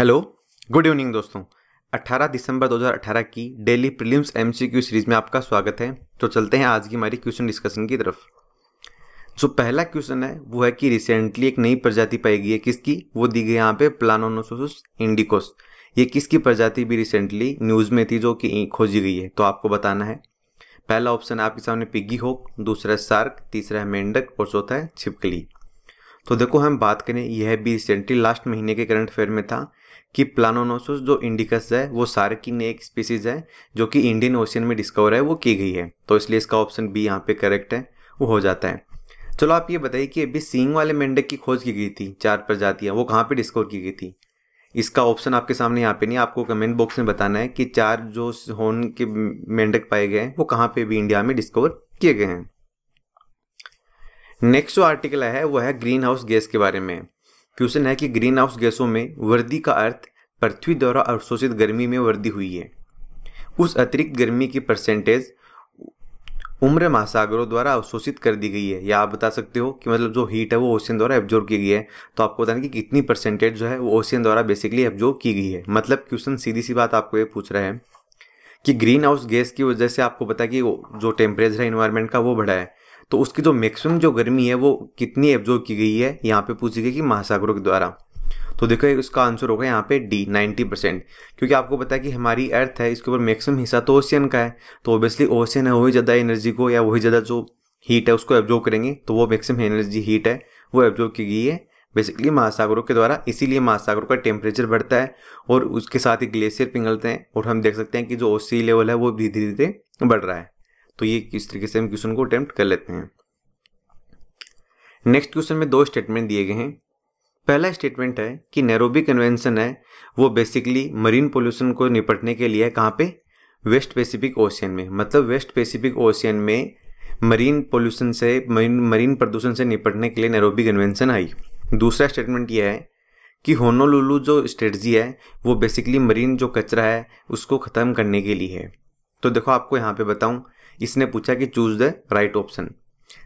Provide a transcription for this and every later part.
Hello, good evening दोस्तों। 18 दिसंबर 2018 की daily prelims MCQ series में आपका स्वागत है। तो चलते हैं आज की हमारी क्वेश्चन डिस्कशन की तरफ़। जो पहला क्वेश्चन है, वो है कि रिसेंटली एक नई प्रजाति पाई गई है किसकी? वो दी गई यहाँ पे प्लानोनोसोस इंडिकोस ये किसकी प्रजाति भी रिसेंटली न्यूज़ में थी जो कि खोजी गई है? तो आपको बताना है। पहला ऑप्शन है आपके सामने पिग्गी होक दूसरा है सार्क तीसरा है मेंढक और चौथा है छिपकली। तो देखो हम बात करें, यह भी रिसेंटली लास्ट महीने के करंट अफेयर में था। कि प्लानोनोसोस जो इंडिकस है, वो सार्क की एक स्पीसीज है, जो कि इंडियन ओशियन में डिस्कवर है, वो की गई है। तो इसलिए इसका ऑप्शन बी यहाँ पे करेक्ट है, वो हो जाता है। चलो आप ये बताइए कि अभी सींग वाले मेंढक की खोज की गई थी, चार प्रजातियाँ, वो कहाँ पे डिस्कवर की गई थी? इसका ऑप्शन आपके सामने यहाँ पे नहीं, आपको कमेंट बॉक्स में बताना है कि चार जो होन के मेंढक पाए गए हैं, वो कहाँ पे भी इंडिया में डिस्कवर किए गए हैं। नेक्स्ट जो आर्टिकल है, वो है ग्रीन हाउस गैस के बारे में। क्वेश्चन है कि ग्रीन हाउस गैसों में वृद्धि का अर्थ पृथ्वी द्वारा अवशोषित गर्मी में वृद्धि हुई है। उस अतिरिक्त गर्मी की परसेंटेज उम्र महासागरों द्वारा अवशोषित कर दी गई है। या आप बता सकते हो कि मतलब जो हीट है वो ओशियन द्वारा एब्जॉर्व की गई है। तो आपको बताना कि कितनी परसेंटेज जो है वो ओशियन द्वारा बेसिकली एब्जॉर्व की गई है। मतलब क्वेश्चन सीधी सी बात आपको ये पूछ रहा है कि ग्रीन हाउस गैस की वजह से आपको पता है कि जो टेम्परेचर है इन्वायरमेंट का वो बढ़ा है। तो उसकी जो मैक्सिमम जो गर्मी है, वो कितनी एब्जॉर्व की गई है, यहाँ पे पूछी गई कि महासागरों के द्वारा। तो देखो इसका आंसर होगा यहाँ पे डी 90 परसेंट क्योंकि आपको पता है कि हमारी अर्थ है, इसके ऊपर मैक्सिमम हिस्सा तो ओशियन का है। तो ऑब्वियसली ओशियन है, वही ज़्यादा एनर्जी को या वही ज़्यादा जो हीट है, उसको एब्जॉर्व करेंगे तो वो मैक्सिमम एनर्जी हीट है, वो एब्जॉर्व की गई है। बेसिकली महासागरों के द्वारा, इसीलिए महासागरों का टेम्परेचर बढ़ता है और उसके साथ ही ग्लेशियर पिघलते हैं और हम देख सकते हैं कि जो ओसी लेवल है, वो धीरे धीरे बढ़ रहा है। तो ये किस तरीके से हम क्वेश्चन को अटेम्प्ट कर लेते हैं। नेक्स्ट क्वेश्चन में दो स्टेटमेंट दिए गए हैं। पहला स्टेटमेंट है कि नैरोबी कन्वेंशन है, वो बेसिकली मरीन पोल्यूशन को निपटने के लिए कहाँ पे? वेस्ट पैसिफिक ओशियन में। मतलब वेस्ट पैसिफिक ओशियन में मरीन पोल्यूशन से मरीन मरीन प्रदूषण से निपटने के लिए नैरोबी कन्वेंशन आई। दूसरा स्टेटमेंट यह है कि होनोलुलु जो स्ट्रेटजी है, वो बेसिकली मरीन जो कचरा है, उसको ख़त्म करने के लिए है। तो देखो, आपको यहाँ पे बताऊँ इसने पूछा कि choose the right option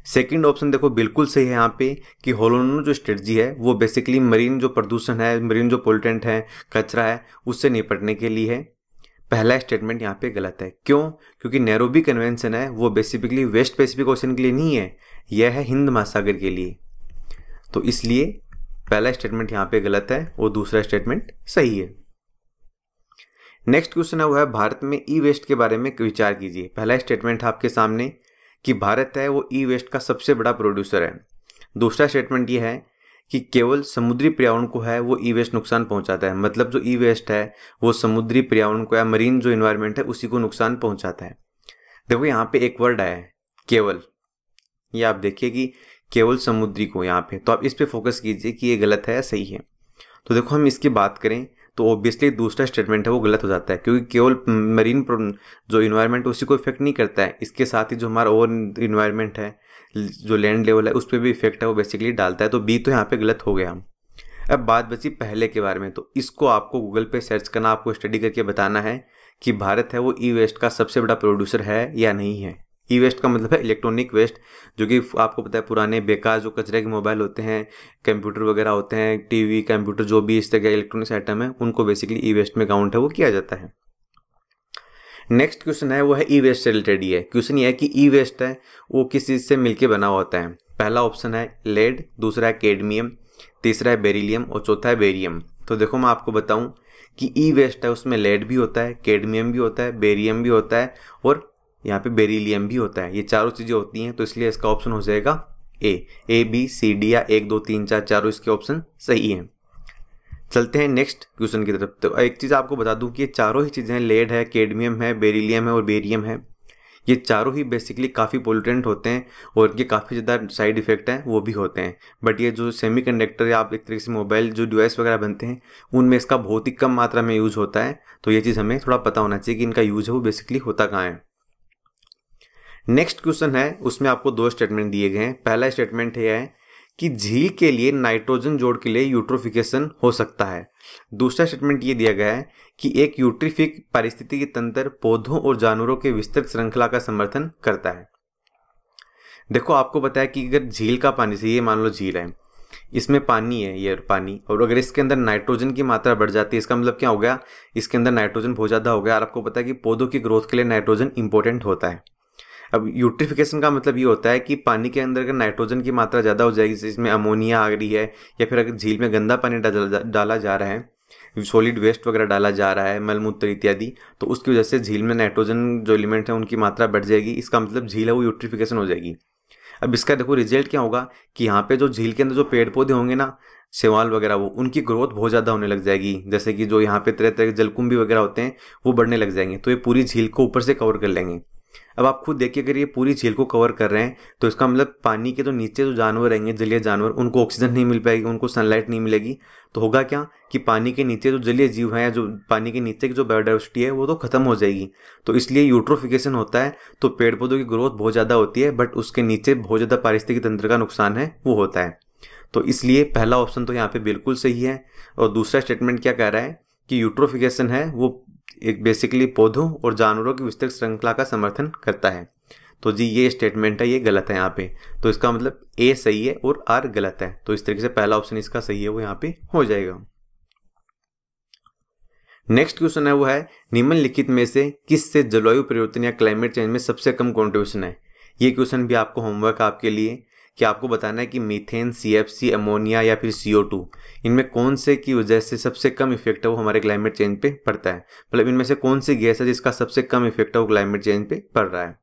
second option देखो, बिल्कुल सही है यहाँ पे कि होलोनो जो स्ट्रेटजी है, वो बेसिकली मरीन जो प्रदूषण है मरीन जो पोल्टेंट है, कचरा है, उससे निपटने के लिए है। पहला स्टेटमेंट यहाँ पे गलत है। क्यों? क्योंकि नैरोबी कन्वेंशन है, वो बेसिकली वेस्ट पैसिफिक ओशन के लिए नहीं है, यह है हिंद महासागर के लिए। तो इसलिए पहला स्टेटमेंट यहाँ पे गलत है, और दूसरा स्टेटमेंट सही है। नेक्स्ट क्वेश्चन है, वो है भारत में ई वेस्ट के बारे में विचार कीजिए। पहला स्टेटमेंट है आपके सामने कि भारत है, वो ई वेस्ट का सबसे बड़ा प्रोड्यूसर है। दूसरा स्टेटमेंट ये है कि केवल समुद्री पर्यावरण को है, वो ई वेस्ट नुकसान पहुंचाता है। मतलब जो ई वेस्ट है, वो समुद्री पर्यावरण को या मरीन जो इन्वायरमेंट है, उसी को नुकसान पहुंचाता है। देखो, यहाँ पे एक वर्ड आया है, केवल। ये आप देखिए कि केवल समुद्री को यहाँ पे। तो आप इस पर फोकस कीजिए कि ये गलत है या सही है। तो देखो, हम इसकी बात करें तो ऑब्वियसली दूसरा स्टेटमेंट है, वो गलत हो जाता है, क्योंकि केवल मरीन जो इन्वायरमेंट उसी को इफ़ेक्ट नहीं करता है। इसके साथ ही जो हमारा ओवर इन्वायरमेंट है, जो लैंड लेवल है, उस पर भी इफ़ेक्ट है, वो बेसिकली डालता है। तो बी तो यहाँ पे गलत हो गया। अब बात बची पहले के बारे में तो इसको आपको गूगल पे सर्च करना, आपको स्टडी करके बताना है कि भारत है वो ई वेस्ट का सबसे बड़ा प्रोड्यूसर है या नहीं है। ई वेस्ट का मतलब है इलेक्ट्रॉनिक वेस्ट जो कि आपको पता है पुराने बेकार जो कचरे के मोबाइल होते हैं कंप्यूटर वगैरह होते हैं टीवी कंप्यूटर जो भी इस तरह के इलेक्ट्रॉनिक्स आइटम है, उनको बेसिकली ई वेस्ट में काउंट है, वो किया जाता है। नेक्स्ट क्वेश्चन है, वो है ई वेस्ट से रिलेटेड ये। क्वेश्चन ये है कि ई वेस्ट है, वो किस चीज़ से मिलकर बना होता है? पहला ऑप्शन है लेड दूसरा है केडमियम तीसरा है बेरिलियम और चौथा है बेरियम तो देखो मैं आपको बताऊँ कि ई वेस्ट है, उसमें लेड भी होता है केडमियम भी होता है बेरियम भी होता है और यहाँ पे बेरिलियम भी होता है। ये चारों चीज़ें होती हैं तो इसलिए इसका ऑप्शन हो जाएगा ए ए बी सी डी या एक, दो, तीन, चार, चारों इसके ऑप्शन सही हैं। चलते हैं नेक्स्ट क्वेश्चन की तरफ़। तो एक चीज़ आपको बता दूँ कि ये चारों ही चीज़ें लेड है केडमियम है बेरिलियम है और बेरियम है। ये चारों ही बेसिकली काफ़ी पोल्यूटेंट होते हैं और इनके काफ़ी ज़्यादा साइड इफ़ेक्ट हैं, वो भी होते हैं। बट ये जो सेमी कंडक्टर या आप एक तरीके से मोबाइल जो डिवाइस वगैरह बनते हैं, उनमें इसका बहुत ही कम मात्रा में यूज़ होता है। तो ये चीज़ हमें थोड़ा पता होना चाहिए कि इनका यूज़ है, वो बेसिकली होता कहाँ है। नेक्स्ट क्वेश्चन है, उसमें आपको दो स्टेटमेंट दिए गए हैं। पहला स्टेटमेंट यह है कि झील के लिए नाइट्रोजन जोड़ के लिए यूट्रोफिकेशन हो सकता है। दूसरा स्टेटमेंट ये दिया गया है कि एक यूट्रिफिक पारिस्थितिकी तंत्र पौधों और जानवरों के विस्तृत श्रृंखला का समर्थन करता है। देखो, आपको बताया कि अगर झील का पानी से ये मान लो झील है, इसमें पानी है, ये पानी, और अगर इसके अंदर नाइट्रोजन की मात्रा बढ़ जाती है, इसका मतलब क्या हो गया? इसके अंदर नाइट्रोजन बहुत ज़्यादा हो गया, और आपको पता है कि पौधों की ग्रोथ के लिए नाइट्रोजन इंपॉर्टेंट होता है। अब यूट्रिफिकेशन का मतलब ये होता है कि पानी के अंदर अगर नाइट्रोजन की मात्रा ज़्यादा हो जाएगी जिसमें अमोनिया आ रही है, या फिर अगर झील में गंदा पानी डाला जा रहा है सॉलिड वेस्ट वगैरह डाला जा रहा है, मलमूत्र इत्यादि तो उसकी वजह से झील में नाइट्रोजन जो एलिमेंट है, उनकी मात्रा बढ़ जाएगी, इसका मतलब झील है, वो यूट्रिफिकेशन हो जाएगी। अब इसका देखो रिज़ल्ट क्या होगा कि यहाँ पे जो झील के अंदर जो पेड़ पौधे होंगे ना सेवाल वगैरह, वो उनकी ग्रोथ बहुत ज़्यादा होने लग जाएगी। जैसे कि जो यहाँ पे तरह तरह के जलकुंभी वगैरह होते हैं, वो बढ़ने लग जाएँगे। तो ये पूरी झील को ऊपर से कवर कर लेंगे। अब आप खुद देखिए, अगर ये पूरी झील को कवर कर रहे हैं तो इसका मतलब पानी के जो नीचे जो जानवर रहेंगे, जलीय जानवर, उनको ऑक्सीजन नहीं मिल पाएगी, उनको सनलाइट नहीं मिलेगी। तो होगा क्या कि पानी के नीचे जो जलीय जीव हैं या जो पानी के नीचे की जो बायोडाइवर्सिटी है, वो तो खत्म हो जाएगी। तो इसलिए यूट्रोफिकेशन होता है तो पेड़ पौधों की ग्रोथ बहुत ज़्यादा होती है बट उसके नीचे बहुत ज़्यादा पारिस्थितिक तंत्र का नुकसान है, वो होता है। तो इसलिए पहला ऑप्शन तो यहाँ पे बिल्कुल सही है, और दूसरा स्टेटमेंट क्या कह रहा है? कि यूट्रोफिकेशन है, वो एक बेसिकली पौधों और जानवरों की विस्तृत श्रृंखला का समर्थन करता है। तो जी, ये स्टेटमेंट है, ये गलत है यहाँ पे। तो इसका मतलब ए सही है और आर गलत है। तो इस तरीके से पहला ऑप्शन इसका सही है, वो यहाँ पे हो जाएगा। नेक्स्ट क्वेश्चन है, वो है, निम्नलिखित में से किस से जलवायु परिवर्तन या क्लाइमेट चेंज में सबसे कम कॉन्ट्रीब्यूशन है? ये क्वेश्चन भी आपको होमवर्क आपके लिए कि आपको बताना है कि मीथेन सी अमोनिया या फिर सी इनमें कौन से की वजह से सबसे कम इफ़ेक्ट है वो हमारे क्लाइमेट चेंज पे पड़ता है? मतलब इनमें से कौन सी गैस है जिसका सबसे कम इफ़ेक्ट है वो क्लाइमेट चेंज पे पड़ रहा है?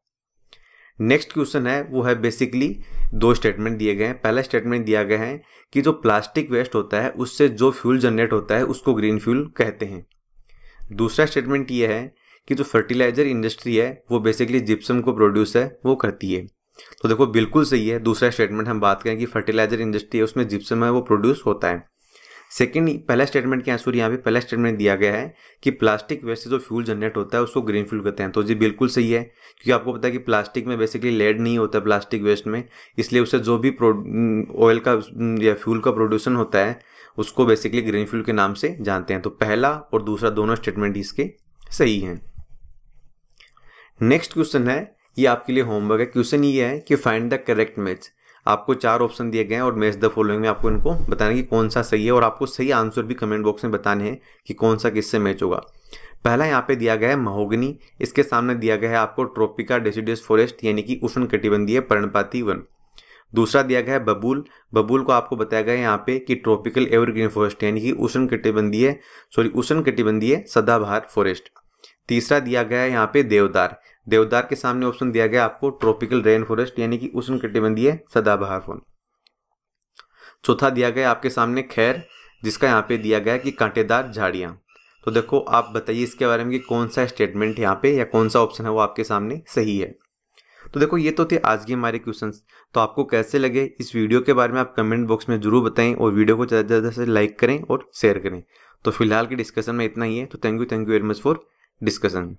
नेक्स्ट क्वेश्चन है, वो है बेसिकली दो स्टेटमेंट दिए गए हैं। पहला स्टेटमेंट दिया गया है कि जो प्लास्टिक वेस्ट होता है, उससे जो फ्यूल जनरेट होता है, उसको ग्रीन फ्यूल कहते हैं। दूसरा स्टेटमेंट ये है कि जो फर्टिलाइज़र इंडस्ट्री है, वो बेसिकली जिप्सम को प्रोड्यूस है, वो करती है। तो देखो, बिल्कुल सही है। दूसरा स्टेटमेंट हम बात करें कि फर्टिलाइज़र इंडस्ट्री है, उसमें जिप्सम है, वो प्रोड्यूस होता है। सेकेंड पहला स्टेटमेंट क्या सॉरी यहाँ पे पहला स्टेटमेंट दिया गया है कि प्लास्टिक वेस्ट जो फ्यूल जनरेट होता है, उसको ग्रीन फ्यूल कहते हैं। तो जी, बिल्कुल सही है, क्योंकि आपको पता है कि प्लास्टिक में बेसिकली लेड नहीं होता प्लास्टिक वेस्ट में, इसलिए उससे जो भी ऑयल का या फ्यूल का प्रोड्यूसन होता है, उसको बेसिकली ग्रीन फ्यूल के नाम से जानते हैं। तो पहला और दूसरा दोनों स्टेटमेंट इसके सही हैं। नेक्स्ट क्वेश्चन है ये आपके लिए होमवर्क है। क्वेश्चन ये है कि फाइंड द करेक्ट मैच आपको चार ऑप्शन दिए गए हैं और मैच द फॉलोइंग में आपको इनको बताना कि कौन सा सही है और आपको सही आंसर भी कमेंट बॉक्स में बताने हैं कि कौन सा किससे मैच होगा। पहला यहाँ पे दिया गया है महोगनी इसके सामने दिया गया है आपको ट्रोपिका डेसिडियस फॉरेस्ट यानी कि उष्ण कटिबंधीय पर्णपाती वन। दूसरा दिया गया है बबूल। बबूल को आपको बताया गया है यहाँ पे कि ट्रॉपिकल एवरग्रीन फॉरेस्ट यानी कि उष्ण कटिबंधीय सॉरी उष्ण कटिबंधीय सदाबहार फॉरेस्ट तीसरा दिया गया है यहाँ पे देवदार। देवदार के सामने ऑप्शन दिया गया आपको ट्रॉपिकल रेन फॉरेस्ट यानी कि उष्ण कटिबंधीय सदाबहार फ़ोन चौथा दिया गया आपके सामने खैर, जिसका यहाँ पे दिया गया कि कांटेदार झाड़ियाँ। तो देखो, आप बताइए इसके बारे में कि कौन सा स्टेटमेंट यहाँ पे या कौन सा ऑप्शन है वो आपके सामने सही है। तो देखो, ये तो थे आज के हमारे क्वेश्चंस तो आपको कैसे लगे, इस वीडियो के बारे में आप कमेंट बॉक्स में ज़रूर बताएँ और वीडियो को ज़्यादा से ज़्यादा से लाइक करें और शेयर करें। तो फ़िलहाल की डिस्कशन में इतना ही है। तो thank you thank you very much for discussion.